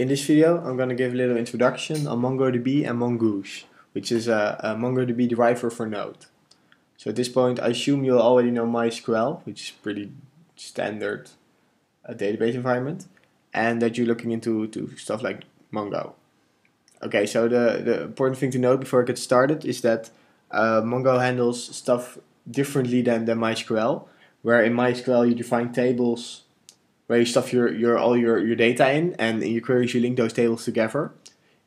In this video, I'm going to give a little introduction on MongoDB and Mongoose, which is a, a MongoDB driver for Node. So at this point, I assume you'll already know MySQL, which is pretty standard uh, database environment, and that you're looking into to stuff like Mongo. Okay, so the, the important thing to note before I get started is that uh, Mongo handles stuff differently than, than MySQL, where in MySQL you define tables where you stuff your, your all your, your data in, and in your queries you link those tables together.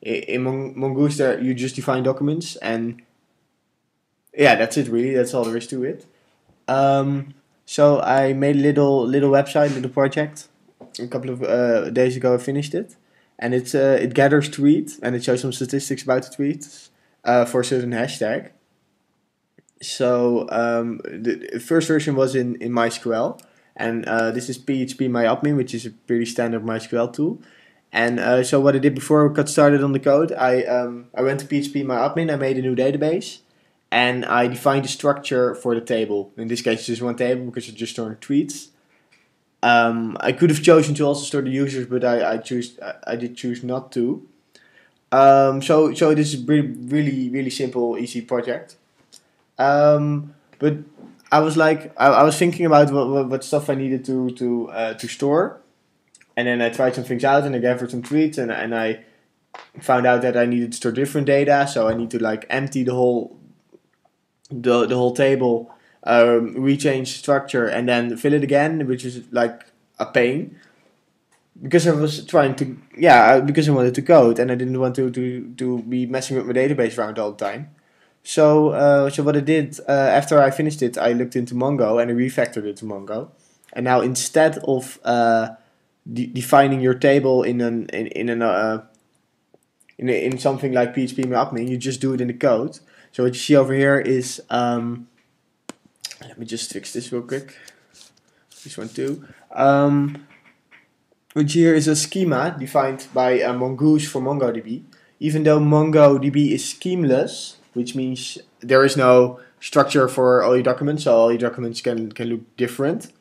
In Mongoose, there you just define documents, and yeah, that's it really. That's all there is to it. Um, so I made a little little website, little project. A couple of uh, days ago, I finished it, and it's uh, it gathers tweets and it shows some statistics about the tweets uh, for a certain hashtag. So um, the first version was in in MySQL and uh, this is PHP MyAdmin, which is a pretty standard MySQL tool. And uh, so what I did before we got started on the code, I um, I went to PHP MyAdmin, I made a new database, and I defined the structure for the table. In this case, just one table because it's just storing tweets. Um, I could have chosen to also store the users, but I I choose I did choose not to. Um, so so this is really really really simple, easy project. Um, but I was like, I, I was thinking about what, what, what, stuff I needed to to uh, to store, and then I tried some things out, and I gathered some tweets, and and I found out that I needed to store different data, so I need to like empty the whole the the whole table, um, rechange structure, and then fill it again, which is like a pain. Because I was trying to yeah because I wanted to code and I didn't want to to to be messing with my database around all the time. So, uh, so what I did uh, after I finished it, I looked into Mongo and I refactored it to Mongo. And now instead of uh, de defining your table in an in in an uh, in, in something like PHP admin, you just do it in the code. So what you see over here is um, let me just fix this real quick. This one too. Um, which here is a schema defined by uh, Mongoose for MongoDB. Even though MongoDB is schemaless, which means there is no structure for all your documents, so all your documents can, can look different.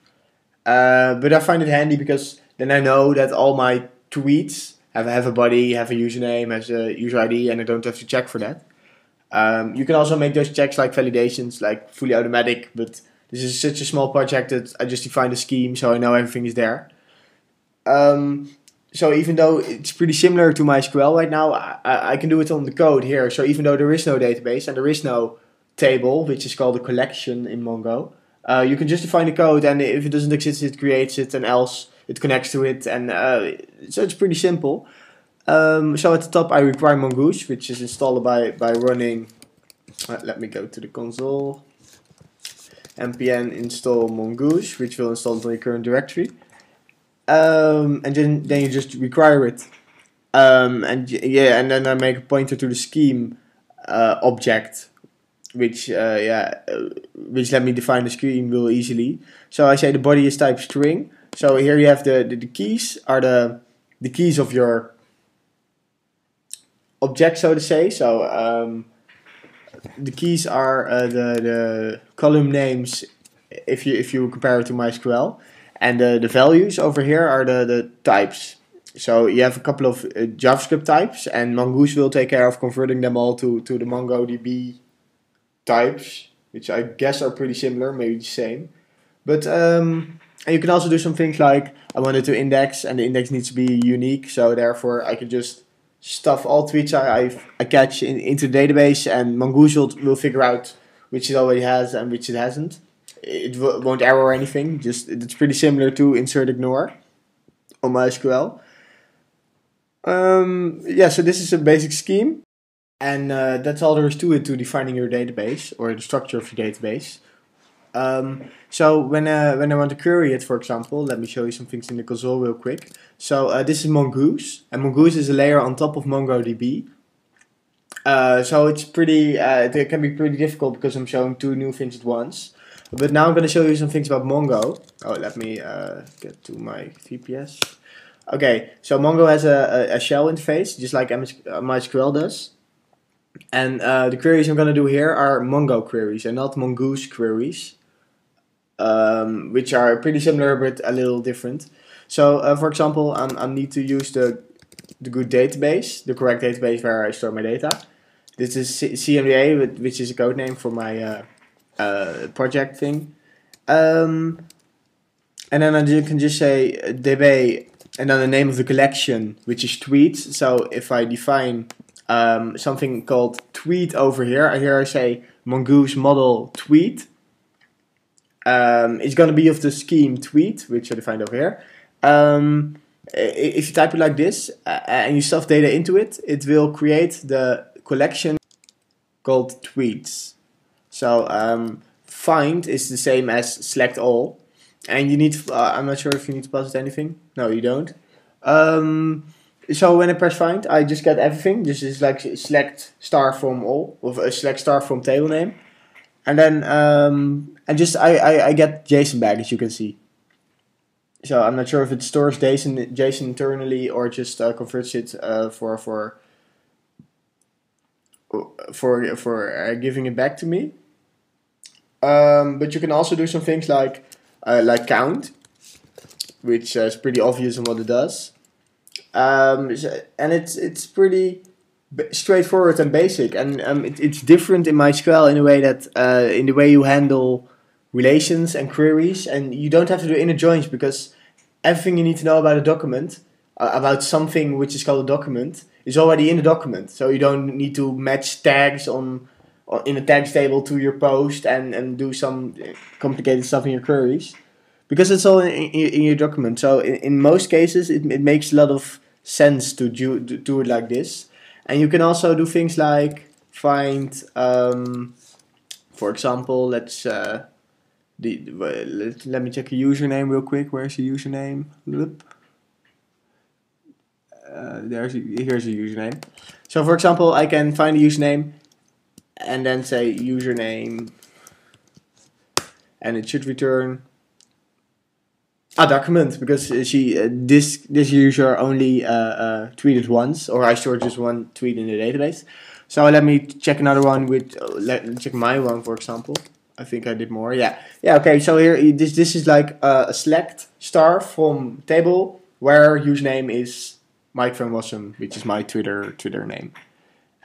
Uh, but I find it handy because then I know that all my tweets have, have a body, have a username, has a user ID, and I don't have to check for that. Um, you can also make those checks like validations, like fully automatic, but this is such a small project that I just define the scheme so I know everything is there. Um, so even though it's pretty similar to MySQL right now, I, I can do it on the code here. So even though there is no database and there is no table, which is called a collection in Mongo, uh, you can just define the code and if it doesn't exist, it creates it and else it connects to it. And uh, so it's pretty simple. Um, so at the top, I require Mongoose, which is installed by, by running, uh, let me go to the console, npm install mongoose, which will install your current directory um, and then then you just require it, um, and yeah, and then I make a pointer to the scheme uh, object, which uh, yeah, uh, which let me define the scheme real easily. So I say the body is type string. So here you have the, the, the keys are the the keys of your object, so to say. So um, the keys are uh, the the column names if you if you compare it to MySQL. And the, the values over here are the, the types. So you have a couple of uh, JavaScript types, and Mongoose will take care of converting them all to, to the MongoDB types, which I guess are pretty similar, maybe the same. But um, and you can also do some things like I wanted to index, and the index needs to be unique, so therefore I can just stuff all tweets I, I, I catch in, into the database, and Mongoose will, will figure out which it already has and which it hasn't it won't error or anything. Just it's pretty similar to insert ignore on MySQL. Um, yeah, so this is a basic scheme, and uh, that's all there is to it to defining your database or the structure of your database. Um, so when uh, when I want to query it, for example, let me show you some things in the console real quick. So uh, this is Mongoose, and Mongoose is a layer on top of MongoDB. Uh, so it's pretty, uh, it can be pretty difficult because I'm showing two new things at once. But now I'm going to show you some things about Mongo. Oh, let me uh, get to my VPS. Okay, so Mongo has a, a, a shell interface, just like MySQL does. And uh, the queries I'm going to do here are Mongo queries and not Mongoose queries, um, which are pretty similar but a little different. So, uh, for example, I, I need to use the the good database, the correct database where I store my data. This is C- CMDA, which is a code name for my uh, project thing. Um, and then you can just say db and then the name of the collection, which is tweets. So if I define um, something called tweet over here, here I say mongoose model tweet. Um, it's going to be of the scheme tweet, which I defined over here. Um, if you type it like this uh, and you stuff data into it, it will create the collection called tweets. So um, find is the same as select all, and you need. Uh, I'm not sure if you need to pass it anything. No, you don't. Um, so when I press find, I just get everything. This is like select star from all, or a select star from table name, and then um, and just I, I I get JSON back as you can see. So I'm not sure if it stores JSON JSON internally or just uh, converts it uh, for for for for uh, giving it back to me. Um, but you can also do some things like uh, like count, which uh, is pretty obvious in what it does. Um, and it's it's pretty straightforward and basic, and um, it, it's different in MySQL in a way that uh, in the way you handle relations and queries, and you don't have to do inner joins because everything you need to know about a document, uh, about something which is called a document, is already in the document. So you don't need to match tags on, on in a text table to your post and, and do some complicated stuff in your queries because it's all in, in, in your document. So in, in most cases, it, it makes a lot of sense to do, to do it like this. And you can also do things like find, um, for example, let's uh, the, let, let me check a username real quick. Where's the username? Uh, there's a, here's a username. So for example, I can find a username and then say username and it should return a document because she uh, this this user only uh, uh, tweeted once or I stored just one tweet in the database. So let me check another one with uh, let check my one for example. I think I did more. Yeah, yeah. Okay. So here, this this is like a, select star from table where username is Mike van Wassem, which is my Twitter Twitter name.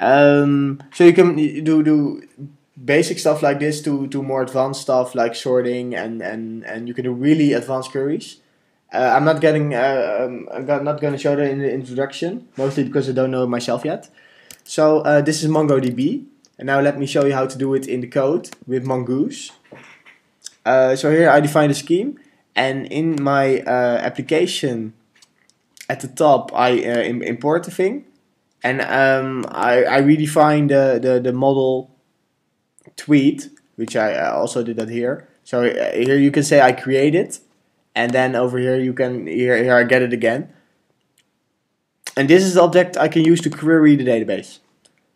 Um, so you can do do basic stuff like this to to more advanced stuff like sorting and and and you can do really advanced queries. Uh, I'm not getting. Uh, um, I'm not going to show that in the introduction, mostly because I don't know myself yet. So uh, this is MongoDB. And now let me show you how to do it in the code with Mongoose. Uh, so here I define the scheme and in my uh, application at the top I uh, import the thing and um, I, I redefine the, the, the model tweet which I also did that here. So uh, here you can say I create it and then over here you can here, here I get it again. And this is the object I can use to query the database.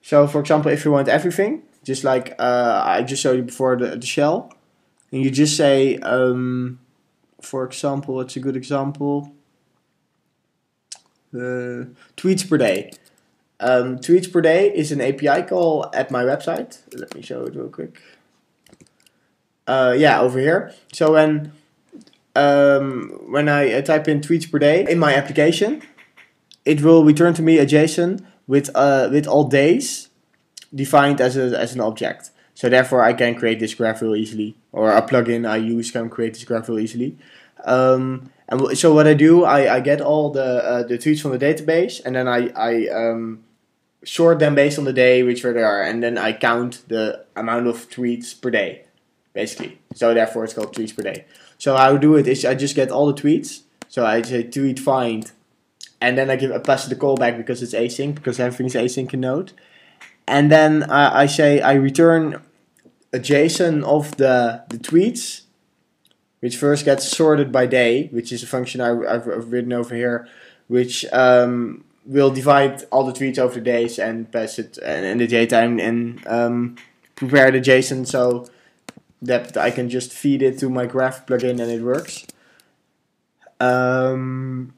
So for example, if you want everything, just like uh, I just showed you before the, the shell, and you just say, um, for example, what's a good example? Uh, tweets per day. Um, tweets per day is an API call at my website. Let me show it real quick. Uh, yeah, over here. So when um, when I uh, type in tweets per day in my application, it will return to me a JSON with uh, with all days defined as a, as an object. So therefore, I can create this graph real easily, or a plugin I use can create this graph real easily. Um, and so what I do, I, I get all the uh, the tweets from the database, and then I I um, sort them based on the day which where they are, and then I count the amount of tweets per day, basically. So therefore, it's called tweets per day. So how I do it is I just get all the tweets. So I say tweet find and then I give a pass the callback because it's async because everything is async in Node, and then I, I say I return a JSON of the the tweets, which first gets sorted by day, which is a function I, have I've written over here, which um, will divide all the tweets over the days and pass it and, and the data and, and um, prepare the JSON so that I can just feed it to my graph plugin and it works. Um,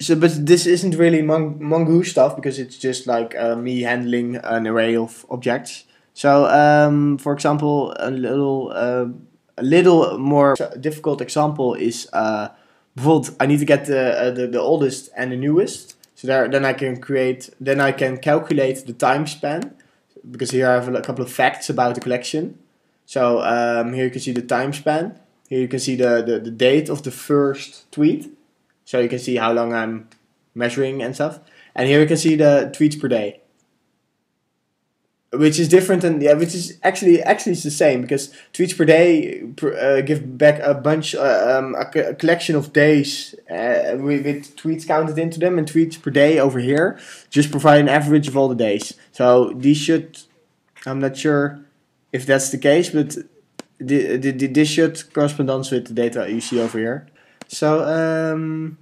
so, but this isn't really Mon- Mongoose stuff because it's just like uh, me handling an array of objects. So, um, for example, a little uh, a little more difficult example is uh, bijvoorbeeld, I need to get the, uh, the, the oldest and the newest. So there, then I can create, then I can calculate the time span. Because here I have a couple of facts about the collection. So um, here you can see the time span. Here you can see the, the, the date of the first tweet. So you can see how long I'm measuring and stuff. And here you can see the tweets per day which is different than yeah, which is actually actually it's the same because tweets per day uh, give back a bunch uh, um, a, a, collection of days uh, with, with, tweets counted into them and tweets per day over here just provide an average of all the days. So these should I'm not sure if that's the case, but the, the, the, this should correspond with the data you see over here. So um,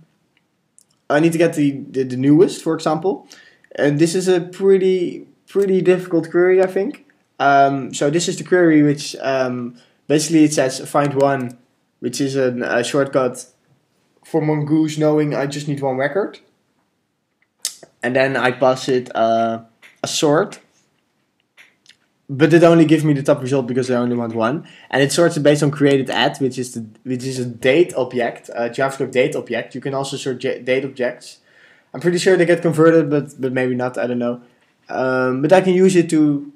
I need to get the, the, the newest, for example, and this is a pretty pretty difficult query, I think. Um, so this is the query which um, basically it says find one, which is an, a shortcut for Mongoose knowing I just need one record. And then I pass it uh, a sort. But it only gives me the top result because I only want one. And it sorts it based on created at, which is the which is a date object, a JavaScript date object. You can also sort date objects. I'm pretty sure they get converted, but but maybe not. I don't know. Um, but I can use it to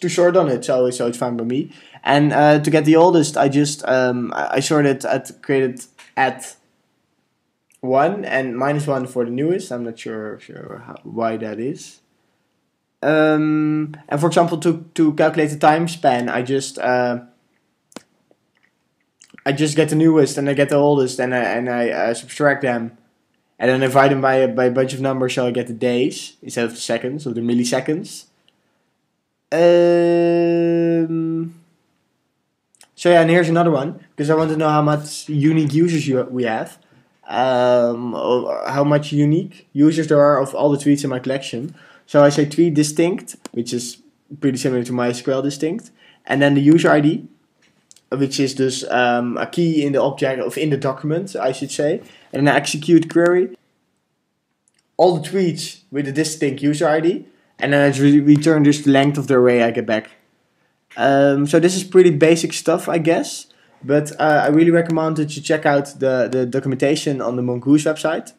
to sort on it, so so it's fine by me. And uh, to get the oldest, I just um, I, I sorted at created at one and minus one for the newest. I'm not sure sure how, why that is. Um, and for example, to to calculate the time span, I just uh, I just get the newest and I get the oldest and I and I uh, subtract them and then divide them by a, by a bunch of numbers so I get the days instead of the seconds or the milliseconds. Um, so yeah, and here's another one because I want to know how much unique users you, we have. Um, how much unique users there are of all the tweets in my collection. So I say tweet distinct, which is pretty similar to MySQL distinct, and then the user ID, which is just um, a key in the object of in the document, I should say, and I execute query. All the tweets with a distinct user ID, and then I re return just the length of the array I get back. Um, so this is pretty basic stuff, I guess. But uh, I really recommend that you check out the, the documentation on the Mongoose website.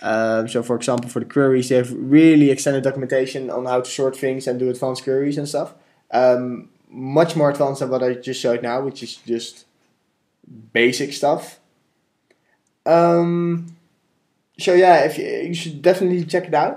Um, so for example, for the queries, they have really extended documentation on how to sort things and do advanced queries and stuff. Um, much more advanced than what I just showed now, which is just basic stuff. Um, so yeah, if you, you should definitely check it out.